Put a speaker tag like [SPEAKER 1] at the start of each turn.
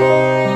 [SPEAKER 1] Música